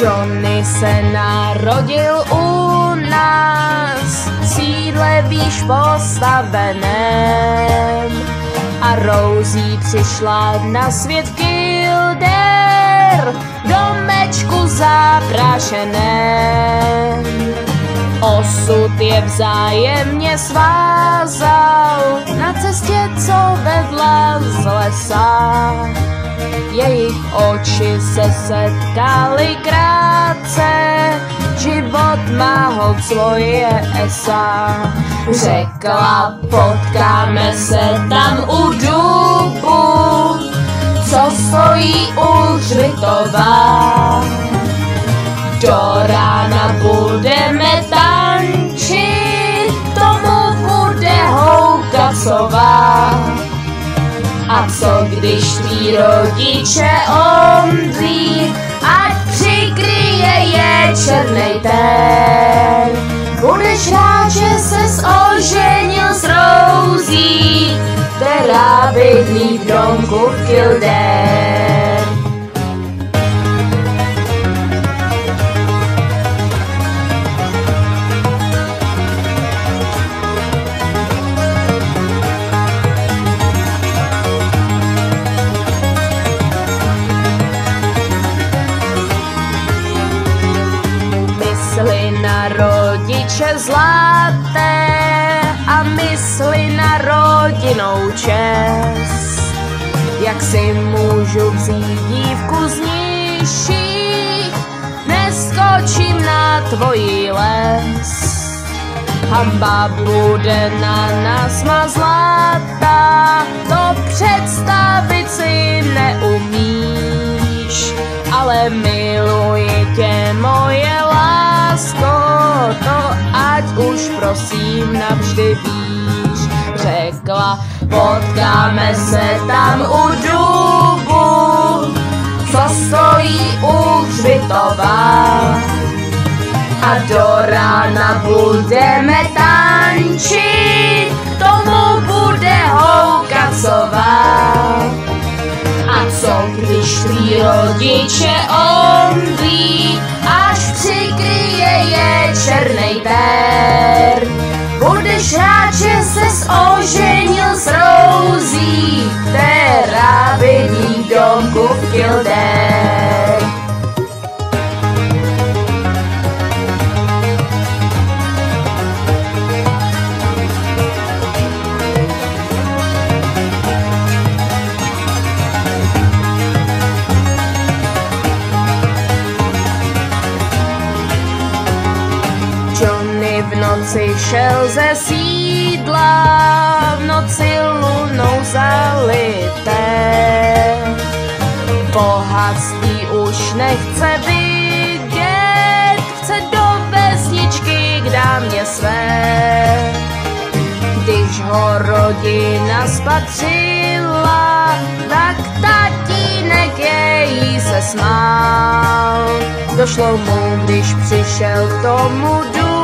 Johnny se narodil u nás, sídle výš postaveném. A Rosie přišla na svět Kilder, domečku zaprášeném. Osud je vzájemně svázal na cestě, co vedla z lesa. Jejich oči se setkaly krátce, život má hod svoje esa. Řekla, potkáme se tam u dubu, co stojí u hřbitova. A co když tví rodiče omdlí, ať přikryje je černej ten. Budeš rád, že ses oženil s Rouzí, která bydlí v domku v Kildare. Mysli na rodiče zlaté a mysli na rodinou čest. Jak si můžu vzít dívku z nižších, neskočím na tvojí les. Hamba bude na nás má zlatá, to představit si neumíš. Ale miluji tě, moje to ať už prosím navždy víš. Řekla, potkáme se tam u dubu, co stojí u hřbitova a do rána budeme tančit, Budeš rád, že ses oženil s Rouzí, která bydlí v domku v Kildare. Noci šel ze sídla, v noci lunou zalité. Bohatství už nechce vidět, chce do vesničky k dámě své. Když ho rodina spatřila, tak tatínek jej se smál. Došlo mu, když přišel k tomu dubu,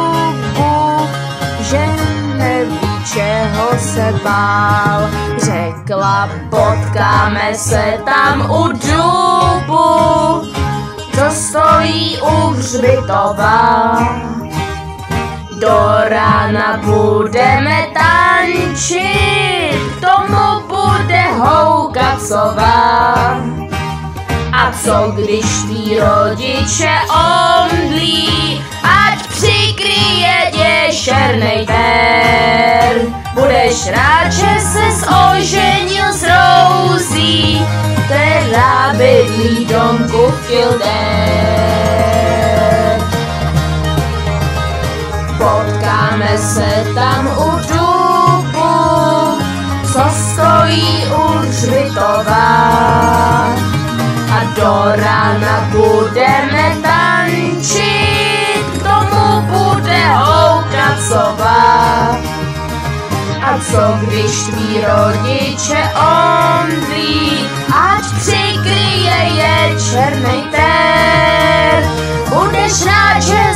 čeho se bál. Řekla, potkáme se tam u dubu, co stojí u hřbitova. Do rána budeme tančit, tomu bude houkat sova. A co když tví rodiče omdlí, ať přikryje tě černej ter. Budeš rád, že ses oženil s Rouzí, která bydlí domku v Kildare. Potkáme se tam u dubu, co stojí u hřbitova. co když tví rodiče on ví, ať přikryje je černý ten. Budeš rád, že